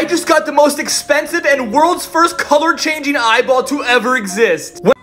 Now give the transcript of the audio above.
I just got the most expensive and world's first color-changing eyeball to ever exist. When